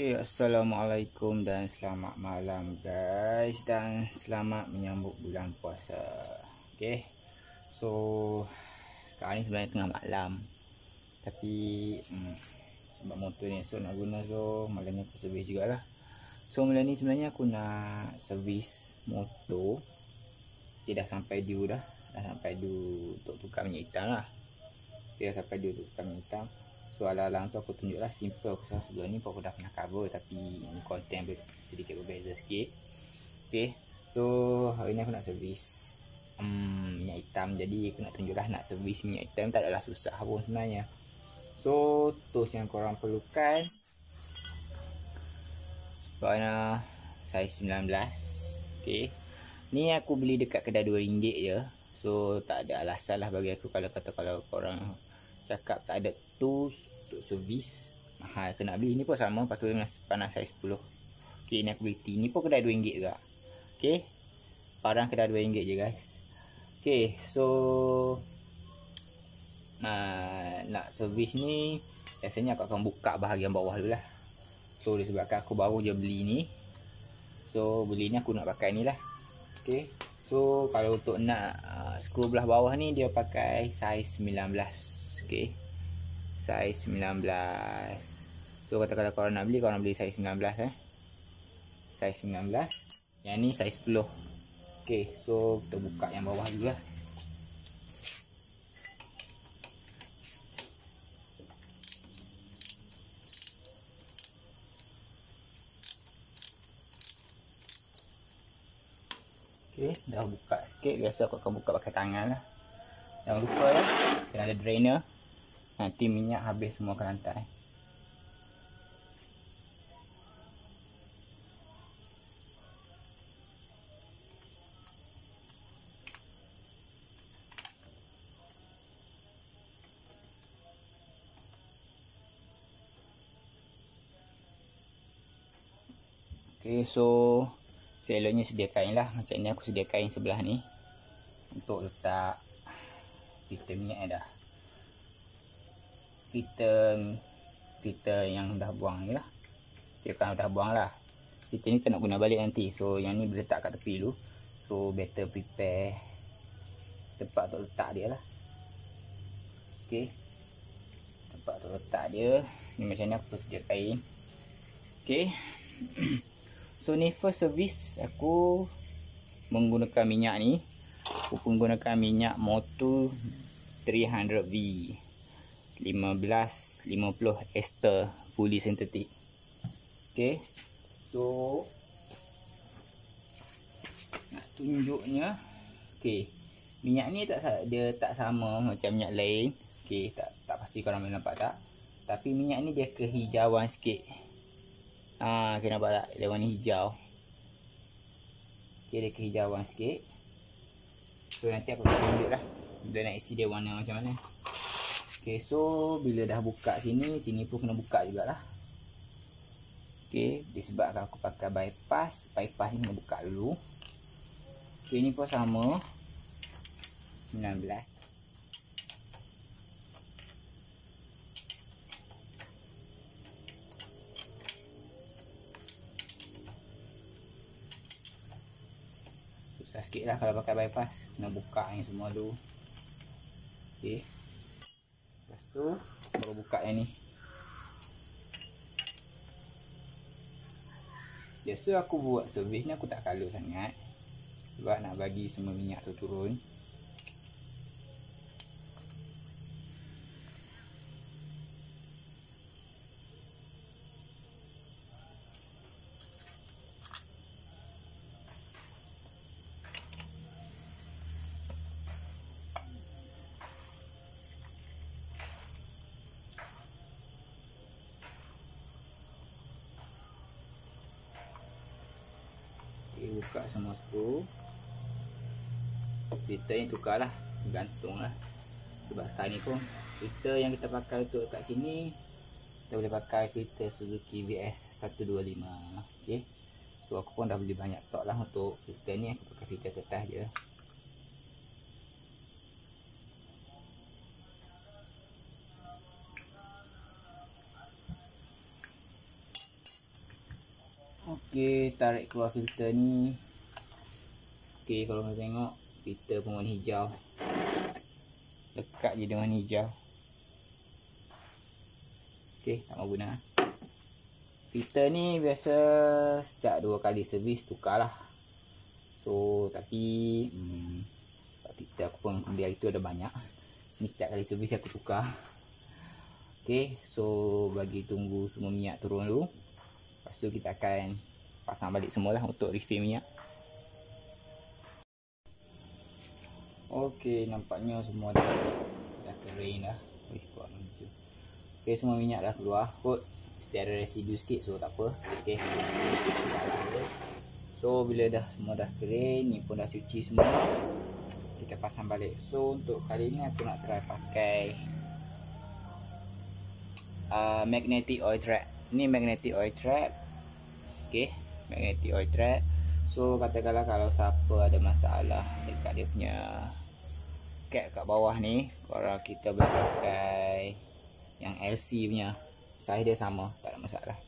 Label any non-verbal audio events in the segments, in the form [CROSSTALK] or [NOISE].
Okay, Assalamualaikum dan selamat malam guys. Dan selamat menyambut bulan puasa. Okay So Sekarang ni sebenarnya tengah malam. Tapi hmm, Sebab motor ni so nak guna so Malam ni aku servis jugalah. So malam ni sebenarnya aku nak servis motor. Okay dah sampai due dah. Dah sampai due untuk tukar minyak hitam lah. Okay dah sampai due untuk tukar minyak hitam So alang-alang tu aku tunjuk lah simple aku rasa sebelum ni pun aku dah pernah cover tapi konten ber sedikit berbeza sikit. Okay. So hari ni aku nak servis um, minyak hitam jadi aku nak tunjuk lah nak servis minyak hitam tak adalah susah pun sebenarnya. So tools yang korang perlukan Spana size 19 Okay Ni aku beli dekat kedai RM2 je So tak ada alasan lah bagi aku kalau kata kalau korang cakap tak ada tools untuk servis. Mahal. Kena beli ni pun sama. Tu dengan panas saiz 10 ok ni aku beli ni pun kedai RM2 juga. Ok barang kedai RM2 je guys. Ok so nah, nak servis ni biasanya aku akan buka bahagian bawah dulu lah. So disebabkan aku baru je beli ni. So beli ni aku nak pakai ni lah. Ok so kalau untuk nak uh, skru belah bawah ni dia pakai saiz 19 ok saiz 19 so kata-kata korang nak beli korang beli saiz 19 eh? Saiz 19 yang ni saiz 10 ok so kita buka yang bawah dulu lah. Okay, dah buka sikit. Biasa aku akan buka pakai tangan lah. Jangan lupa ya kena ada drainer Nanti minyak habis semua ke lantai. Okay, so seloknya sediakan lah. Macam ni aku sediakan sebelah ni untuk letak filter minyak dah kita kita yang dah buang ni lah. Kita kan dah buang lah. Kita ni tak nak guna balik nanti. So yang ni boleh letak kat tepi dulu. So better prepare tempat untuk letak dia lah. Ok tempat untuk letak dia. Ni macam ni aku sedia kain ok [CLEARS THROAT] so ni first service aku menggunakan minyak ni. Aku menggunakan minyak motor 300V 15 50 ester fully synthetic. Okey so nak tunjuknya okey minyak ni tak dia tak sama macam minyak lain. Okey tak tak pasti korang boleh nampak tak? Tapi minyak ni dia kehijauan sikit. Ah ha, kena nampak tak? Dia warna hijau. Okey dia kehijauan sikit. So nanti aku akan tunjuklah. Dia nak isi dia warna macam mana Okay, so bila dah buka sini, sini pun kena buka jugalah. Okay, disebabkan aku pakai bypass, bypass ni kena buka dulu. Okay, ni pun sama. 19. Susah sikit lah kalau pakai bypass. Kena buka ni semua dulu. Okay tu. Baru buka yang ni. Biasa aku buat servis ni aku tak kalut sangat. Sebab nak bagi semua minyak tu turun buka semua skru filter ni tukar lah gantung lah. Sebab sekarang ni pun filter yang kita pakai untuk kat sini kita boleh pakai filter Suzuki VS 125 ok so aku pun dah beli banyak stok lah untuk filter ni. Aku pakai filter kertas je Okey, tarik keluar filter ni. Okey, kalau kita tengok filter pun warna hijau. Lekat je dengan hijau. Okey, tak mau guna. Filter ni biasa setiap dua kali servis tukarlah. So, tapi hmm, filter aku pun dia itu ada banyak. Ni setiap kali servis aku tukar. Okey, so bagi tunggu semua minyak turun dulu. Lepas tu kita akan pasang balik semualah untuk refill minyak. Okey, nampaknya semua dah, dah kering dah. Wih, kuat Okey, semua minyak dah keluar. Kot. Mesti ada residu sikit so tak apa. Okey. So bila dah semua dah kering ni pun dah cuci semua. Kita pasang balik. So untuk kali ni aku nak try pakai uh, magnetic oil trap. Ni magnetic oil trap. Okey magnetic oil trap so katakanlah kalau siapa ada masalah dekat dia punya cap kat bawah ni kalau kita boleh pakai yang LC punya Saiz dia sama Tak ada masalah.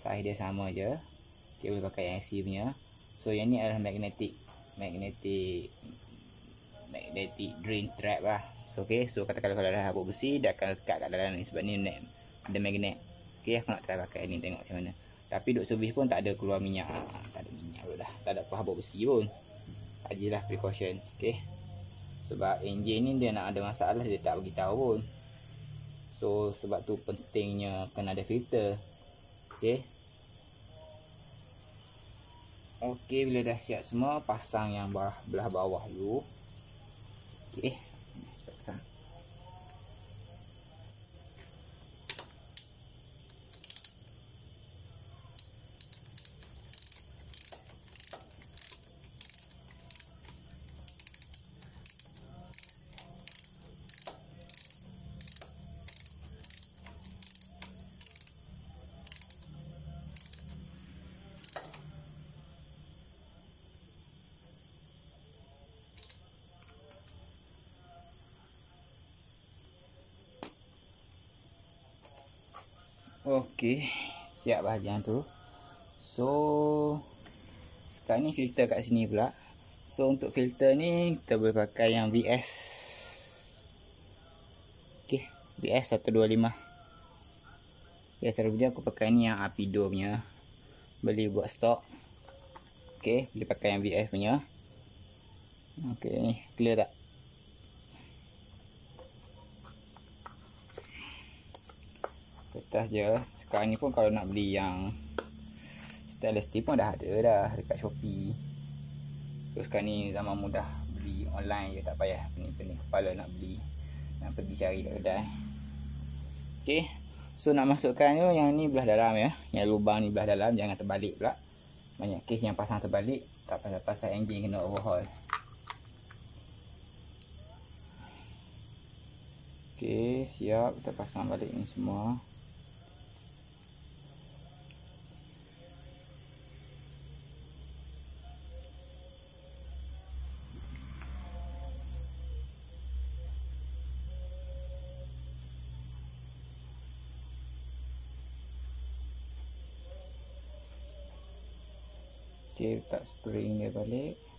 Saiz dia sama je Kita boleh pakai yang AC punya. So yang ni adalah magnetic Magnetic Magnetic drain trap lah. So okay So katakan kalau ada habuk besi Dia akan lekat kat dalam ni. Sebab ni Ada magnet. Okay aku nak try pakai ni Tengok macam mana Tapi duk servis pun tak ada keluar minyak Tak ada minyak pun dah Tak ada habuk besi pun Ajilah precaution Okay Sebab engine ni dia nak ada masalah Dia tak beritahu pun So sebab tu pentingnya kena ada filter. Okey. Okey bila dah siap semua pasang yang belah, bawah dulu. Okey. Okey, siap bahagian tu. So sekarang ni filter kat sini pula. So untuk filter ni kita boleh pakai yang VS. Okey, VS 125. Biasa punya aku pakai ni yang Apido punya. Beli buat stok. Okey, boleh pakai yang VS punya. Okey, clear tak? Kertas je. Sekarang ni pun kalau nak beli yang stainless steel pun dah ada dah dekat Shopee. So sekarang ni zaman mudah beli online je tak payah pening-pening kepala nak beli nak pergi cari kat kedai. Ok so nak masukkan tu yang ni belah dalam ya. Yang lubang ni belah dalam jangan terbalik pula. Banyak kes yang pasang terbalik tak pasal-pasal engine kena overhaul. Ok siap kita pasang balik ni semua Okey, letak spring dia balik.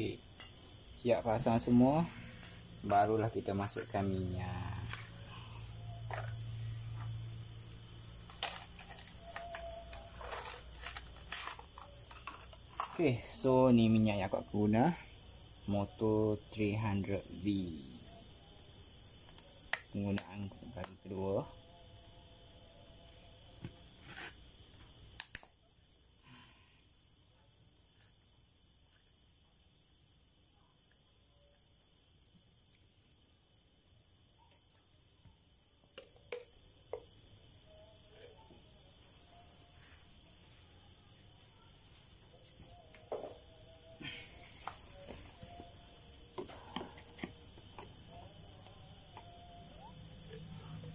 Okey. Siap pasang semua. Barulah kita masukkan minyak. Okey so ni minyak yang aku guna. Motor 300V penggunaan kali kedua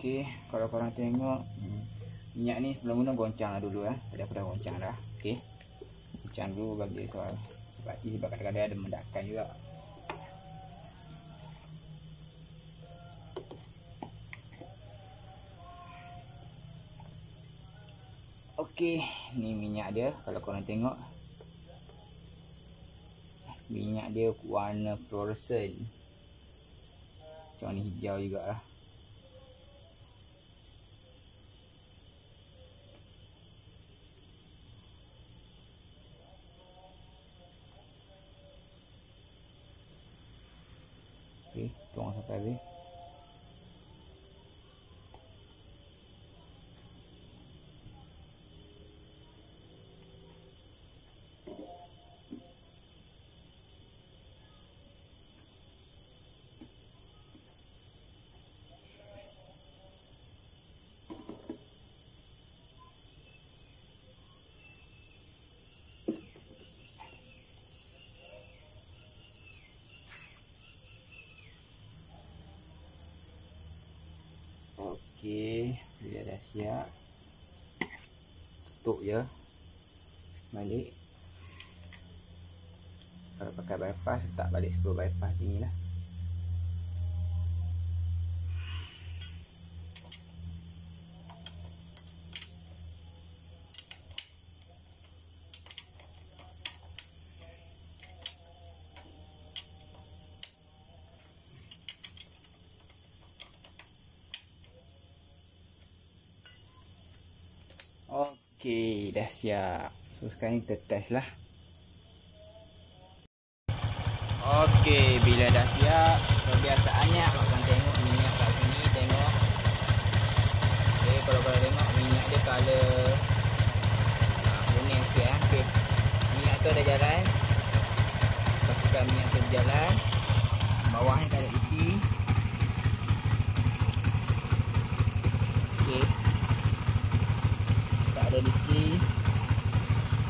Okey, kalau korang tengok hmm, minyak ni sebelum guna goncang lah dulu eh. Tadi aku dah goncang dah. Okey. Goncang dulu bagi soal sebab ni sebab kadang-kadang ada mendakan juga. Okey, ni minyak dia kalau korang tengok minyak dia warna fluorescent. Macam ni hijau juga lah. Okey, tuang sampai habis. Okey, dia dah siap. Tutup je. Balik. Kalau pakai bypass, letak balik skru bypass sini lah. Okey, dah siap. So sekarang kita test lah. Okey, bila dah siap, kebiasaannya akan tengok minyak kat sini, tengok. Okey, kalau kau tengok minyak dia color uh, kuning sikit eh. Okey. Minyak tu dah jalan. Pastikan minyak tu jalan. Bawah ni tak ada isi. Okey ada liki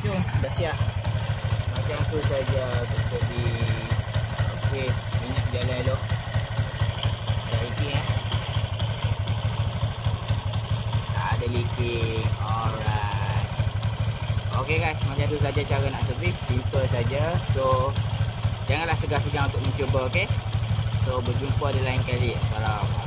Jom, dah siap Macam tu saja untuk segi Okey, minyak jalan elok. Tak liki eh? Tak ada liki Alright. Okey guys, macam tu saja cara nak servis. Simple saja. So, janganlah segar-segar untuk mencuba okey? So, berjumpa di lain kali. Assalamualaikum